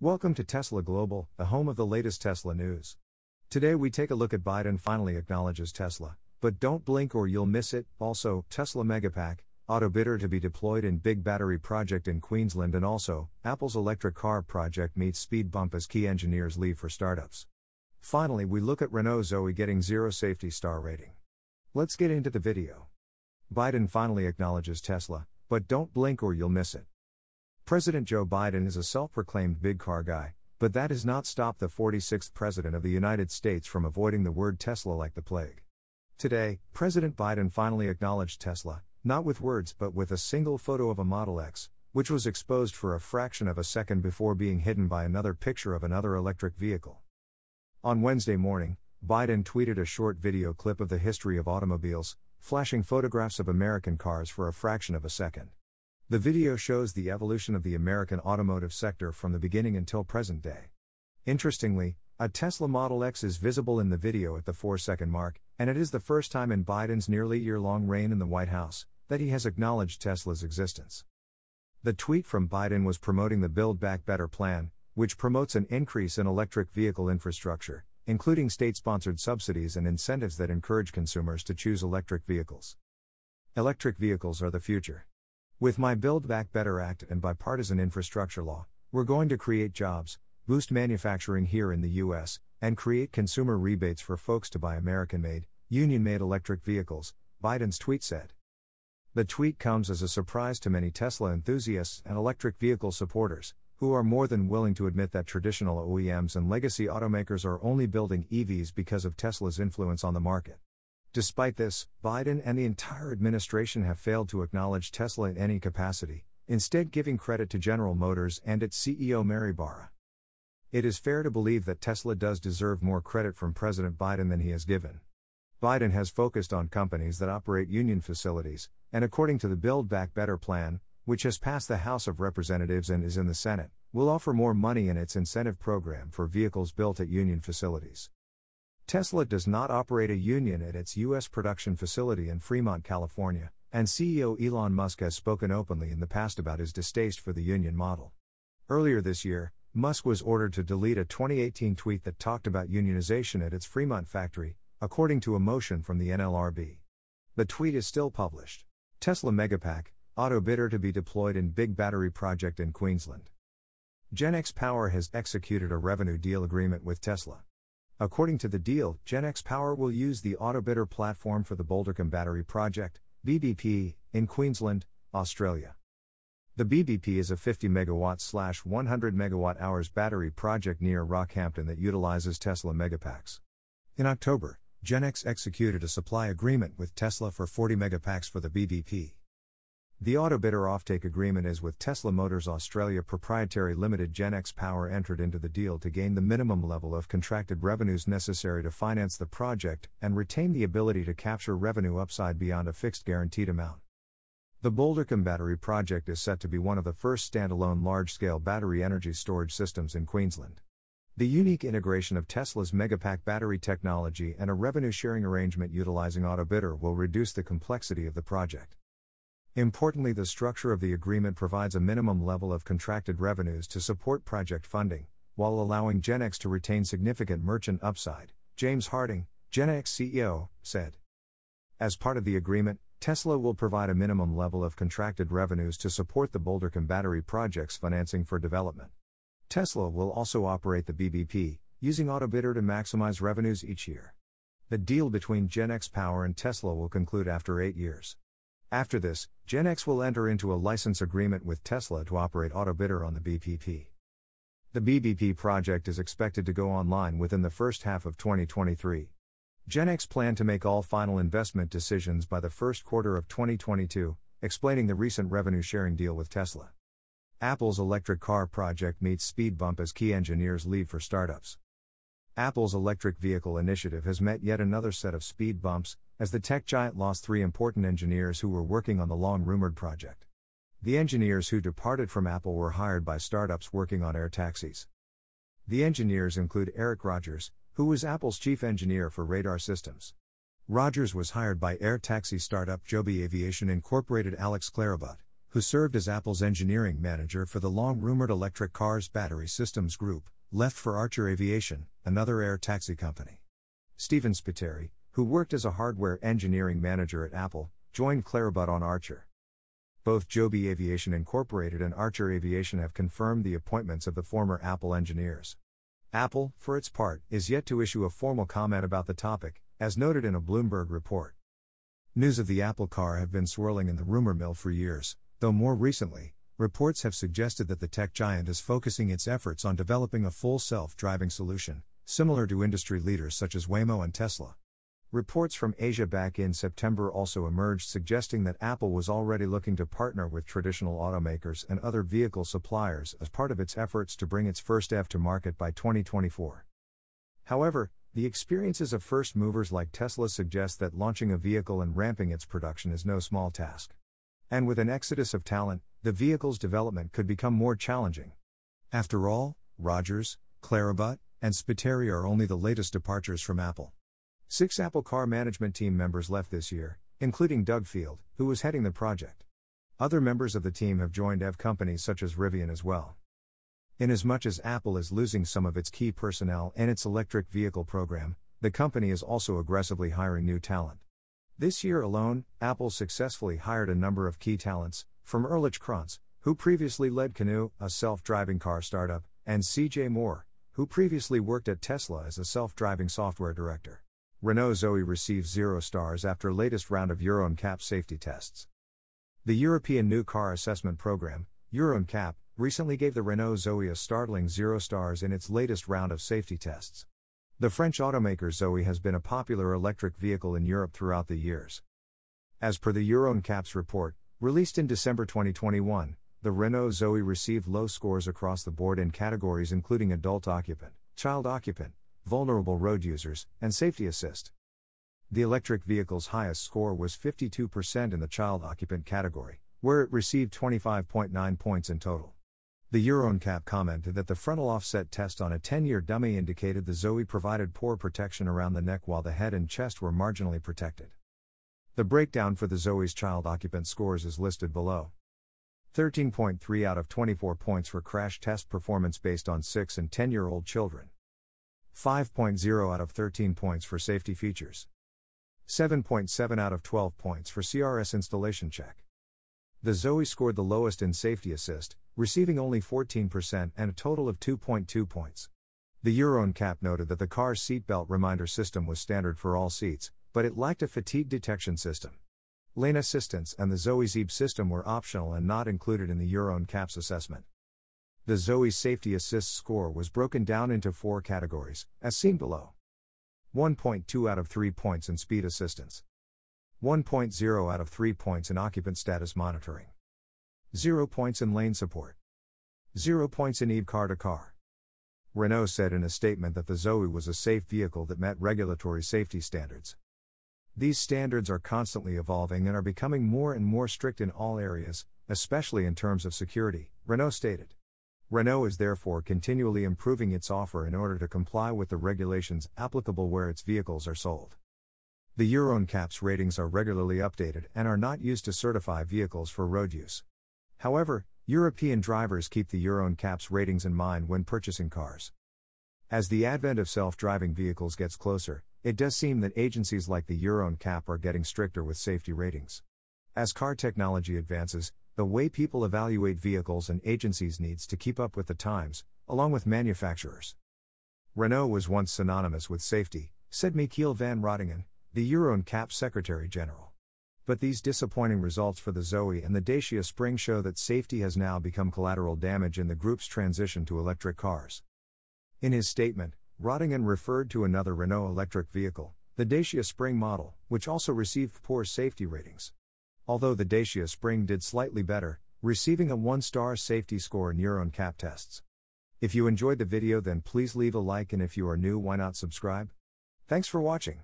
Welcome to Tesla Global, the home of the latest Tesla news. Today we take a look at Biden finally acknowledges Tesla, but don't blink or you'll miss it. Also, Tesla Megapack, Autobidder to be deployed in big battery project in Queensland and also, Apple's electric car project meets speed bump as key engineers leave for startups. Finally, we look at Renault Zoe getting zero safety star rating. Let's get into the video. Biden finally acknowledges Tesla, but don't blink or you'll miss it. President Joe Biden is a self proclaimed big car guy, but that has not stopped the 46th President of the United States from avoiding the word Tesla like the plague. Today, President Biden finally acknowledged Tesla, not with words but with a single photo of a Model X, which was exposed for a fraction of a second before being hidden by another picture of another electric vehicle. On Wednesday morning, Biden tweeted a short video clip of the history of automobiles, flashing photographs of American cars for a fraction of a second. The video shows the evolution of the American automotive sector from the beginning until present day. Interestingly, a Tesla Model X is visible in the video at the 4 second mark, and it is the first time in Biden's nearly year long reign in the White House that he has acknowledged Tesla's existence. The tweet from Biden was promoting the Build Back Better plan, which promotes an increase in electric vehicle infrastructure, including state sponsored subsidies and incentives that encourage consumers to choose electric vehicles. Electric vehicles are the future. With my Build Back Better Act and bipartisan infrastructure law, we're going to create jobs, boost manufacturing here in the U.S., and create consumer rebates for folks to buy American made, union made electric vehicles, Biden's tweet said. The tweet comes as a surprise to many Tesla enthusiasts and electric vehicle supporters, who are more than willing to admit that traditional OEMs and legacy automakers are only building EVs because of Tesla's influence on the market. Despite this, Biden and the entire administration have failed to acknowledge Tesla in any capacity, instead, giving credit to General Motors and its CEO Mary Barra. It is fair to believe that Tesla does deserve more credit from President Biden than he has given. Biden has focused on companies that operate union facilities, and according to the Build Back Better plan, which has passed the House of Representatives and is in the Senate, will offer more money in its incentive program for vehicles built at union facilities. Tesla does not operate a union at its U.S. production facility in Fremont, California, and CEO Elon Musk has spoken openly in the past about his distaste for the union model. Earlier this year, Musk was ordered to delete a 2018 tweet that talked about unionization at its Fremont factory, according to a motion from the NLRB. The tweet is still published. Tesla Megapack, Autobidder to be deployed in big battery project in Queensland. Genex Power has executed a revenue deal agreement with Tesla. According to the deal, Genex Power will use the Autobidder platform for the Bouldercombe Battery Project, BBP, in Queensland, Australia. The BBP is a 50 megawatt slash 100 megawatt hours battery project near Rockhampton that utilizes Tesla Megapacks. In October, Genex executed a supply agreement with Tesla for 40 megapacks for the BBP. The Autobidder offtake agreement is with Tesla Motors Australia Proprietary Limited Genex Power entered into the deal to gain the minimum level of contracted revenues necessary to finance the project and retain the ability to capture revenue upside beyond a fixed guaranteed amount. The Bouldercombe Battery Project is set to be one of the first standalone large scale battery energy storage systems in Queensland. The unique integration of Tesla's Megapack battery technology and a revenue sharing arrangement utilizing Autobidder will reduce the complexity of the project. Importantly, the structure of the agreement provides a minimum level of contracted revenues to support project funding, while allowing Genex to retain significant merchant upside, James Harding, Genex CEO, said. As part of the agreement, Tesla will provide a minimum level of contracted revenues to support the Bouldercombe battery project's financing for development. Tesla will also operate the BBP, using Autobidder to maximize revenues each year. The deal between Genex Power and Tesla will conclude after eight years. After this, Genex will enter into a license agreement with Tesla to operate Autobidder on the BBP. The BBP project is expected to go online within the first half of 2023. Genex plan to make all final investment decisions by the first quarter of 2022, explaining the recent revenue sharing deal with Tesla. Apple's electric car project meets speed bump as key engineers leave for startups. Apple's electric vehicle initiative has met yet another set of speed bumps, as the tech giant lost three important engineers who were working on the long rumored project. The engineers who departed from Apple were hired by startups working on air taxis. The engineers include Eric Rogers, who was Apple's chief engineer for radar systems. Rogers was hired by air taxi startup Joby Aviation Incorporated Alex Klarabut, who served as Apple's engineering manager for the long rumored electric cars battery systems group, left for Archer Aviation, another air taxi company. Steven Spiteri, who worked as a hardware engineering manager at Apple, joined Klarabut on Archer. Both Joby Aviation Incorporated and Archer Aviation have confirmed the appointments of the former Apple engineers. Apple, for its part, is yet to issue a formal comment about the topic, as noted in a Bloomberg report. News of the Apple car have been swirling in the rumor mill for years, though more recently, reports have suggested that the tech giant is focusing its efforts on developing a full self driving solution, similar to industry leaders such as Waymo and Tesla. Reports from Asia back in September also emerged suggesting that Apple was already looking to partner with traditional automakers and other vehicle suppliers as part of its efforts to bring its first EV to market by 2024. However, the experiences of first movers like Tesla suggest that launching a vehicle and ramping its production is no small task. And with an exodus of talent, the vehicle's development could become more challenging. After all, Rogers, Klarabut, and Spiteri are only the latest departures from Apple. Six Apple car management team members left this year, including Doug Field, who was heading the project. Other members of the team have joined EV companies such as Rivian as well. Inasmuch as Apple is losing some of its key personnel and its electric vehicle program, the company is also aggressively hiring new talent. This year alone, Apple successfully hired a number of key talents, from Ulrich Kranz, who previously led Canoo, a self driving car startup, and CJ Moore, who previously worked at Tesla as a self driving software director. Renault Zoe receives zero stars after latest round of Euro NCAP safety tests. The European New Car Assessment Program, Euro NCAP, recently gave the Renault Zoe a startling zero stars in its latest round of safety tests. The French automaker Zoe has been a popular electric vehicle in Europe throughout the years. As per the Euro NCAP's report, released in December 2021, the Renault Zoe received low scores across the board in categories including adult occupant, child occupant, vulnerable road users, and safety assist. The electric vehicle's highest score was 52% in the child occupant category, where it received 25.9 points in total. The Euro NCAP commented that the frontal offset test on a 10 year dummy indicated the Zoe provided poor protection around the neck while the head and chest were marginally protected. The breakdown for the Zoe's child occupant scores is listed below. 13.3 out of 24 points for crash test performance based on 6 and 10 year old children. 5.0 out of 13 points for safety features. 7.7 out of 12 points for CRS installation check. The Zoe scored the lowest in safety assist, receiving only 14% and a total of 2.2 points. The Euro NCAP noted that the car's seatbelt reminder system was standard for all seats, but it lacked a fatigue detection system. Lane assistance and the Zoe's EEB system were optional and not included in the Euro NCAP's assessment. The Zoe safety assist score was broken down into four categories, as seen below 1.2 out of 3 points in speed assistance, 1.0 out of 3 points in occupant status monitoring. 0 points in lane support. 0 points in EEB car to car. Renault said in a statement that the Zoe was a safe vehicle that met regulatory safety standards. These standards are constantly evolving and are becoming more and more strict in all areas, especially in terms of security, Renault stated. Renault is therefore continually improving its offer in order to comply with the regulations applicable where its vehicles are sold. The Euro NCAP's ratings are regularly updated and are not used to certify vehicles for road use. However, European drivers keep the Euro NCAP's ratings in mind when purchasing cars. As the advent of self driving vehicles gets closer, it does seem that agencies like the Euro NCAP are getting stricter with safety ratings. As car technology advances, the way people evaluate vehicles and agencies needs to keep up with the times, along with manufacturers. Renault was once synonymous with safety, said Michiel van Ratingen, the Euro NCAP Secretary General. But these disappointing results for the Zoe and the Dacia Spring show that safety has now become collateral damage in the group's transition to electric cars. In his statement, Ratingen referred to another Renault electric vehicle, the Dacia Spring model, which also received poor safety ratings. Although the Dacia Spring did slightly better, receiving a 1 star safety score in Euro NCAP tests. If you enjoyed the video, then please leave a like, and if you are new, why not subscribe? Thanks for watching.